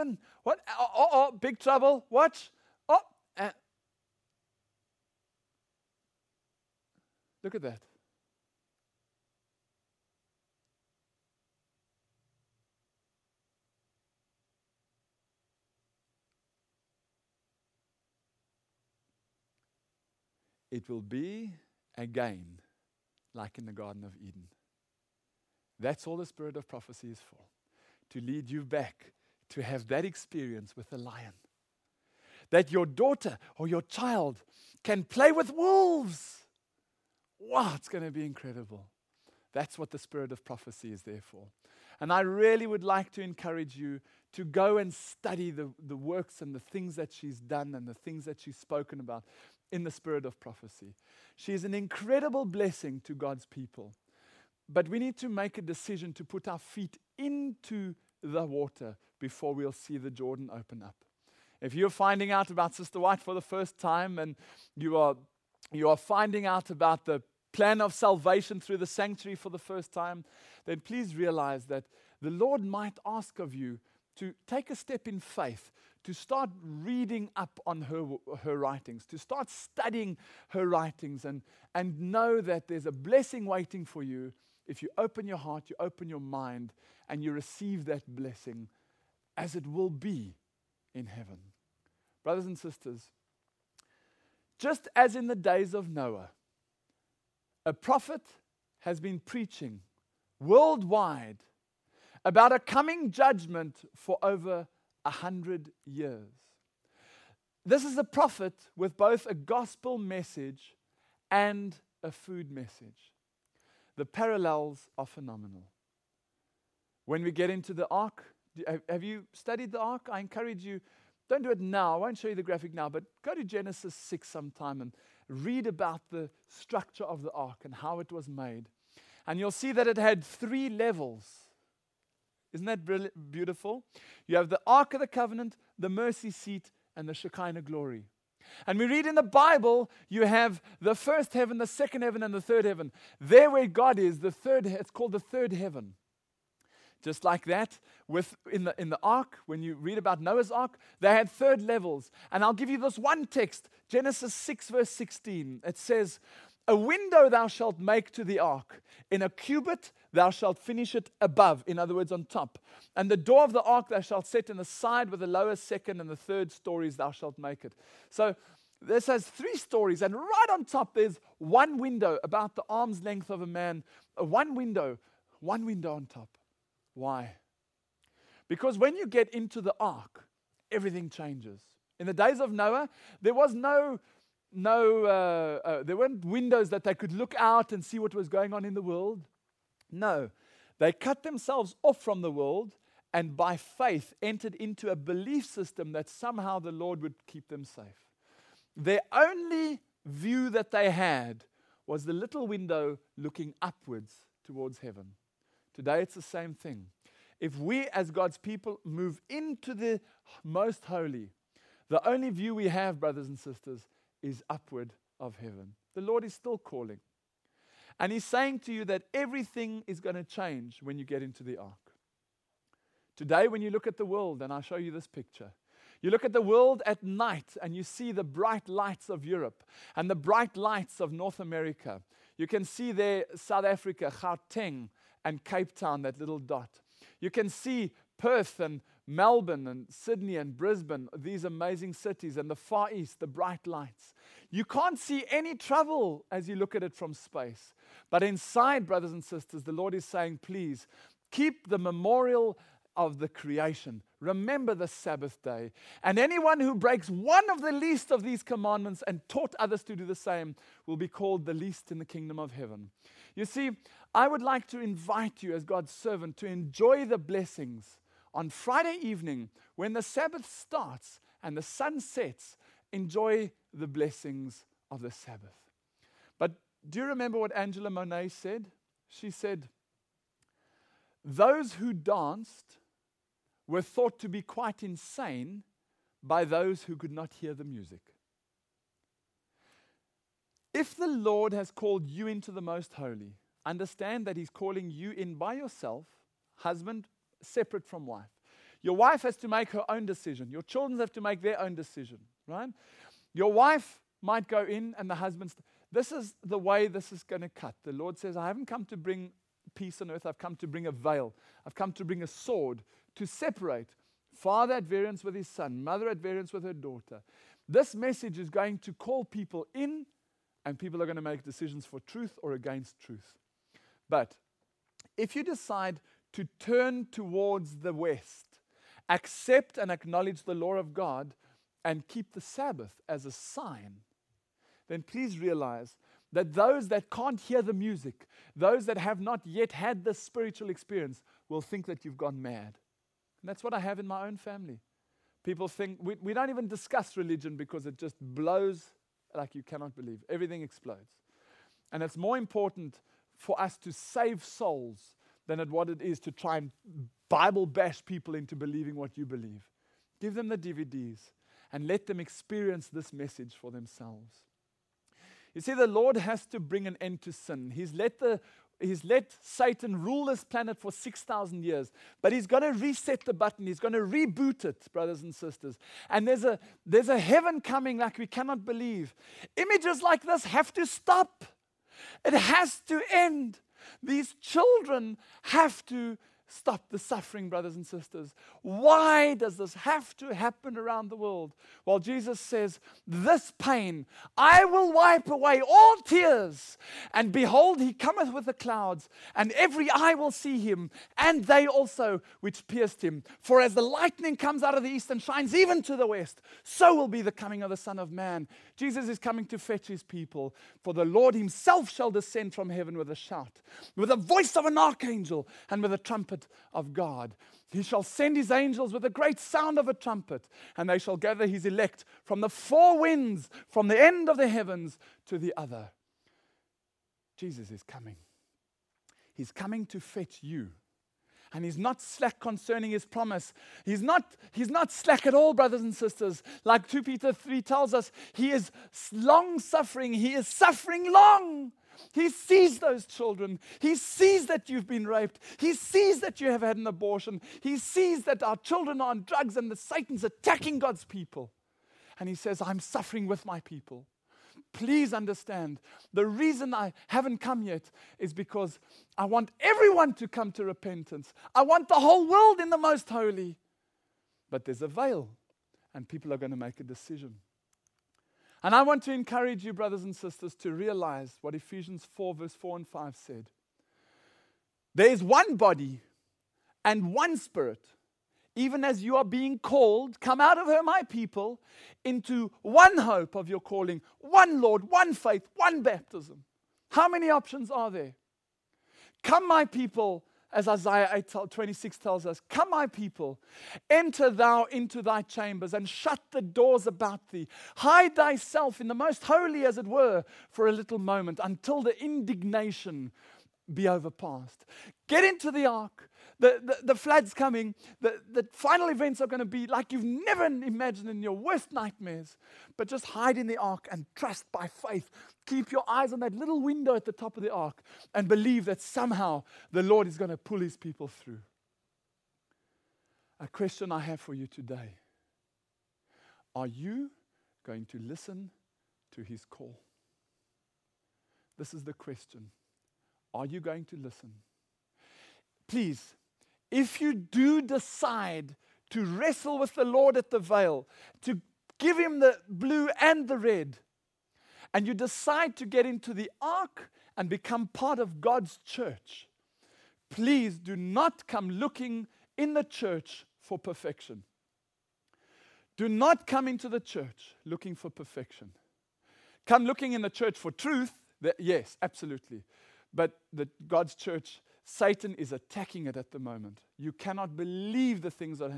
happened? What? Oh, oh, oh big trouble. What? Oh, uh, look at that. It will be again like in the Garden of Eden. That's all the spirit of prophecy is for to lead you back to have that experience with the lion. That your daughter or your child can play with wolves. Wow, it's going to be incredible. That's what the spirit of prophecy is there for. And I really would like to encourage you to go and study the, the works and the things that she's done and the things that she's spoken about in the spirit of prophecy. She is an incredible blessing to God's people. But we need to make a decision to put our feet into the water before we'll see the Jordan open up. If you're finding out about Sister White for the first time and you are, you are finding out about the plan of salvation through the sanctuary for the first time, then please realize that the Lord might ask of you to take a step in faith, to start reading up on her, her writings, to start studying her writings, and, and know that there's a blessing waiting for you if you open your heart, you open your mind, and you receive that blessing as it will be in heaven. Brothers and sisters, just as in the days of Noah, a prophet has been preaching worldwide about a coming judgment for over a hundred years. This is a prophet with both a gospel message and a food message. The parallels are phenomenal. When we get into the ark, have you studied the ark? I encourage you, don't do it now. I won't show you the graphic now, but go to Genesis 6 sometime and read about the structure of the ark and how it was made. And you'll see that it had three levels. Isn't that beautiful? You have the Ark of the Covenant, the mercy seat, and the Shekinah glory. And we read in the Bible, you have the first heaven, the second heaven, and the third heaven. There where God is, the third, it's called the third heaven. Just like that, with in the in the ark, when you read about Noah's ark, they had third levels. And I'll give you this one text, Genesis 6, verse 16. It says, A window thou shalt make to the ark, in a cubit thou shalt finish it above, in other words, on top. And the door of the ark thou shalt set in the side with the lower, second, and the third stories thou shalt make it. So this has three stories, and right on top there's one window about the arm's length of a man. Uh, one window, one window on top. Why? Because when you get into the ark, everything changes. In the days of Noah, there was no, no, uh, uh, there weren't windows that they could look out and see what was going on in the world. No, they cut themselves off from the world and by faith entered into a belief system that somehow the Lord would keep them safe. Their only view that they had was the little window looking upwards towards heaven. Today it's the same thing. If we, as God's people, move into the most holy, the only view we have, brothers and sisters, is upward of heaven. The Lord is still calling. And He's saying to you that everything is going to change when you get into the ark. Today, when you look at the world, and I'll show you this picture, you look at the world at night and you see the bright lights of Europe and the bright lights of North America. You can see there South Africa, Gauteng, and Cape Town, that little dot. You can see Perth and Melbourne and Sydney and Brisbane, these amazing cities, and the Far East, the bright lights. You can't see any trouble as you look at it from space. But inside, brothers and sisters, the Lord is saying, please keep the memorial of the creation. Remember the Sabbath day. And anyone who breaks one of the least of these commandments and taught others to do the same will be called the least in the kingdom of heaven. You see, I would like to invite you as God's servant to enjoy the blessings on Friday evening when the Sabbath starts and the sun sets. Enjoy the blessings of the Sabbath. But do you remember what Angela Monet said? She said, Those who danced were thought to be quite insane by those who could not hear the music. If the Lord has called you into the most holy, understand that He's calling you in by yourself, husband separate from wife. Your wife has to make her own decision. Your children have to make their own decision, right? Your wife might go in and the husband's. This is the way this is going to cut. The Lord says, I haven't come to bring peace on earth. I've come to bring a veil. I've come to bring a sword to separate father at variance with his son, mother at variance with her daughter. This message is going to call people in, and people are going to make decisions for truth or against truth. But if you decide to turn towards the west, accept and acknowledge the law of God, and keep the Sabbath as a sign, then please realize that those that can't hear the music, those that have not yet had the spiritual experience, will think that you've gone mad. And that's what I have in my own family. People think we, we don't even discuss religion because it just blows like you cannot believe. Everything explodes. And it's more important for us to save souls than at what it is to try and Bible bash people into believing what you believe. Give them the DVDs and let them experience this message for themselves. You see, the Lord has to bring an end to sin. He's let, the, he's let Satan rule this planet for 6,000 years, but he's going to reset the button. He's going to reboot it, brothers and sisters. And there's a, there's a heaven coming like we cannot believe. Images like this have to stop, it has to end. These children have to stop the suffering, brothers and sisters. Why does this have to happen around the world? Well, Jesus says, This pain I will wipe away all tears. And behold, he cometh with the clouds, and every eye will see him, and they also which pierced him. For as the lightning comes out of the east and shines even to the west, so will be the coming of the Son of Man. Jesus is coming to fetch his people, for the Lord himself shall descend from heaven with a shout, with the voice of an archangel, and with a trumpet of God. He shall send his angels with a great sound of a trumpet, and they shall gather his elect from the four winds, from the end of the heavens to the other. Jesus is coming. He's coming to fetch you. And he's not slack concerning his promise. He's not, he's not slack at all, brothers and sisters. Like 2 Peter 3 tells us, he is long suffering. He is suffering long. He sees those children. He sees that you've been raped. He sees that you have had an abortion. He sees that our children are on drugs and that Satan's attacking God's people. And he says, I'm suffering with my people. Please understand, the reason I haven't come yet is because I want everyone to come to repentance. I want the whole world in the most holy. But there's a veil, and people are going to make a decision. And I want to encourage you, brothers and sisters, to realize what Ephesians 4, verse 4 and 5 said. There is one body and one spirit, even as you are being called, come out of her, my people, into one hope of your calling, one Lord, one faith, one baptism. How many options are there? Come, my people, as Isaiah 8 26 tells us, Come, my people, enter thou into thy chambers and shut the doors about thee. Hide thyself in the most holy, as it were, for a little moment until the indignation be overpassed. Get into the ark. The, the, the flood's coming. The, the final events are going to be like you've never imagined in your worst nightmares. But just hide in the ark and trust by faith. Keep your eyes on that little window at the top of the ark and believe that somehow the Lord is going to pull his people through. A question I have for you today Are you going to listen to his call? This is the question. Are you going to listen? Please, if you do decide to wrestle with the Lord at the veil, to give him the blue and the red, and you decide to get into the ark and become part of God's church, please do not come looking in the church for perfection. Do not come into the church looking for perfection. Come looking in the church for truth, that, yes, absolutely. But the, God's church Satan is attacking it at the moment. You cannot believe the things that